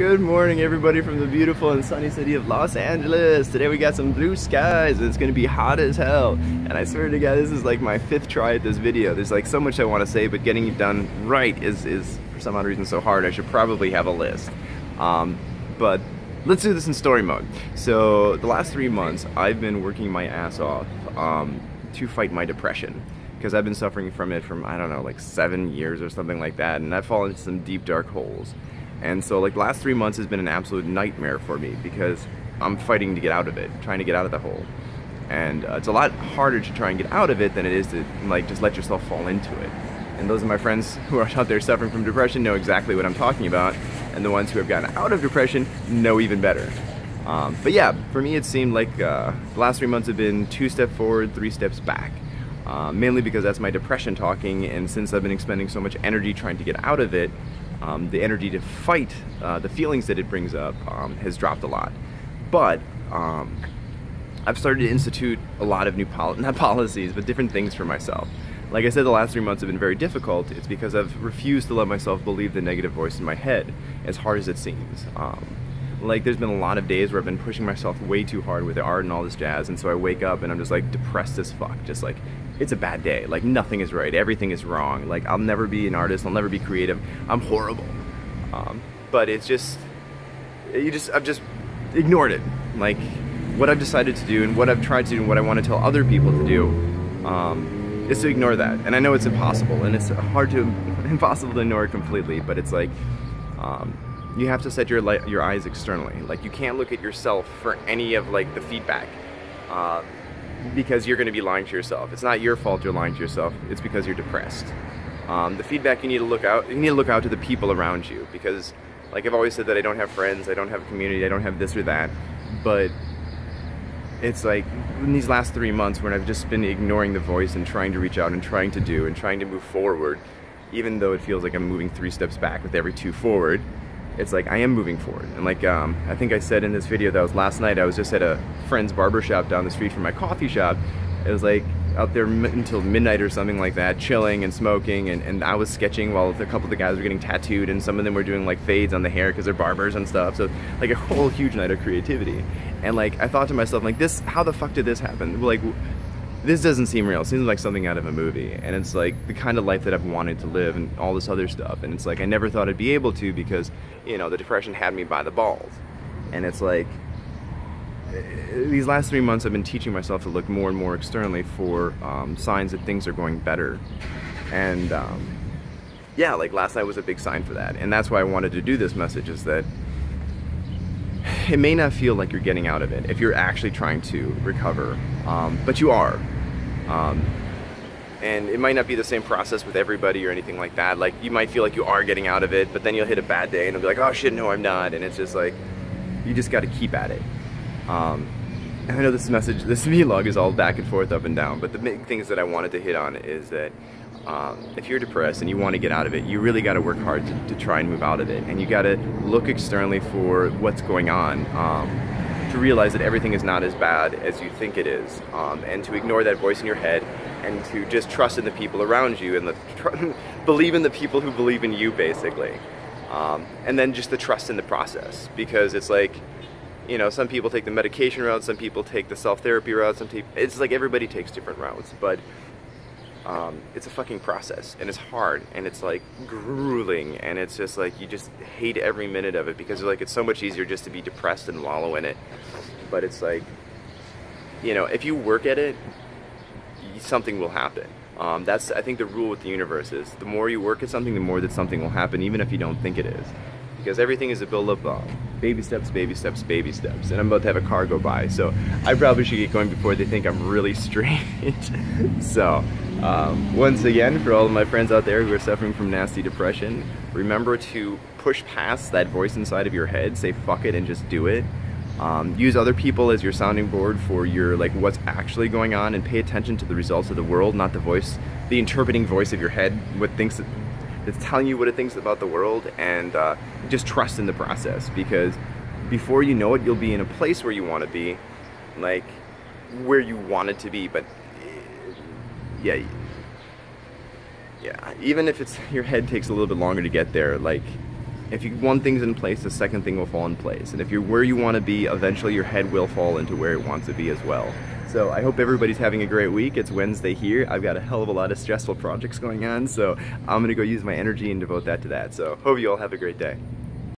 Good morning everybody from the beautiful and sunny city of Los Angeles. Today we got some blue skies and it's gonna be hot as hell. And I swear to God, this is like my fifth try at this video. There's like so much I wanna say, but getting it done right is, is for some odd reason so hard. I should probably have a list. Um, but let's do this in story mode. So the last three months, I've been working my ass off um, to fight my depression because I've been suffering from it from, I don't know, like seven years or something like that. And I've fallen into some deep dark holes. And so like the last three months has been an absolute nightmare for me because I'm fighting to get out of it, trying to get out of the hole. And uh, it's a lot harder to try and get out of it than it is to like just let yourself fall into it. And those of my friends who are out there suffering from depression know exactly what I'm talking about. And the ones who have gotten out of depression know even better. Um, but yeah, for me it seemed like uh, the last three months have been two steps forward, three steps back. Uh, mainly because that's my depression talking and since I've been expending so much energy trying to get out of it, um, the energy to fight uh, the feelings that it brings up um, has dropped a lot. But um, I've started to institute a lot of new pol not policies, but different things for myself. Like I said, the last three months have been very difficult. It's because I've refused to let myself believe the negative voice in my head, as hard as it seems. Um, like there's been a lot of days where I've been pushing myself way too hard with the art and all this jazz, and so I wake up and I'm just like depressed as fuck, just like it's a bad day. Like nothing is right, everything is wrong. Like I'll never be an artist, I'll never be creative. I'm horrible. Um, but it's just, you just, I've just ignored it. Like what I've decided to do and what I've tried to do and what I want to tell other people to do um, is to ignore that. And I know it's impossible and it's hard to, impossible to ignore it completely, but it's like, um, you have to set your your eyes externally. Like you can't look at yourself for any of like the feedback. Uh, because you're going to be lying to yourself. It's not your fault you're lying to yourself. It's because you're depressed. Um, the feedback you need to look out, you need to look out to the people around you because, like I've always said, that I don't have friends, I don't have a community, I don't have this or that. But it's like in these last three months when I've just been ignoring the voice and trying to reach out and trying to do and trying to move forward, even though it feels like I'm moving three steps back with every two forward it's like I am moving forward. And like um, I think I said in this video that was last night, I was just at a friend's barber shop down the street from my coffee shop. It was like out there until midnight or something like that, chilling and smoking, and, and I was sketching while a couple of the guys were getting tattooed, and some of them were doing like fades on the hair because they're barbers and stuff. So like a whole huge night of creativity. And like I thought to myself, like this, how the fuck did this happen? Like this doesn't seem real. It seems like something out of a movie. And it's like the kind of life that I've wanted to live and all this other stuff. And it's like I never thought I'd be able to because, you know, the depression had me by the balls. And it's like these last three months I've been teaching myself to look more and more externally for um, signs that things are going better. And um, yeah, like last night was a big sign for that. And that's why I wanted to do this message is that it may not feel like you're getting out of it if you're actually trying to recover, um, but you are. Um, and it might not be the same process with everybody or anything like that. Like you might feel like you are getting out of it, but then you'll hit a bad day and it'll be like, oh shit, no, I'm not. And it's just like, you just got to keep at it. Um, and I know this message, this vlog is all back and forth, up and down, but the big things that I wanted to hit on is that um, if you're depressed and you want to get out of it, you really got to work hard to, to, try and move out of it. And you got to look externally for what's going on um, to realize that everything is not as bad as you think it is. Um, and to ignore that voice in your head and to just trust in the people around you and the, believe in the people who believe in you, basically. Um, and then just the trust in the process because it's like, you know, some people take the medication route, some people take the self-therapy route, some people, it's like everybody takes different routes. But um, it's a fucking process and it's hard and it's like grueling and it's just like you just hate every minute of it because like it's so much easier just to be depressed and wallow in it but it's like you know if you work at it something will happen um, that's I think the rule with the universe is the more you work at something the more that something will happen even if you don't think it is because everything is a build up uh, baby steps baby steps baby steps. And I'm about to have a car go by so I probably should get going before they think I'm really strange so um, once again, for all of my friends out there who are suffering from nasty depression, remember to push past that voice inside of your head, say fuck it and just do it. Um, use other people as your sounding board for your like what's actually going on and pay attention to the results of the world, not the voice, the interpreting voice of your head, what thinks that's telling you what it thinks about the world and uh, just trust in the process because before you know it, you'll be in a place where you want to be, like where you want it to be, but yeah, yeah, even if it's your head takes a little bit longer to get there, like if you one thing's in place, the second thing will fall in place. And if you're where you want to be, eventually your head will fall into where it wants to be as well. So I hope everybody's having a great week. It's Wednesday here. I've got a hell of a lot of stressful projects going on, so I'm gonna go use my energy and devote that to that. So hope you all have a great day.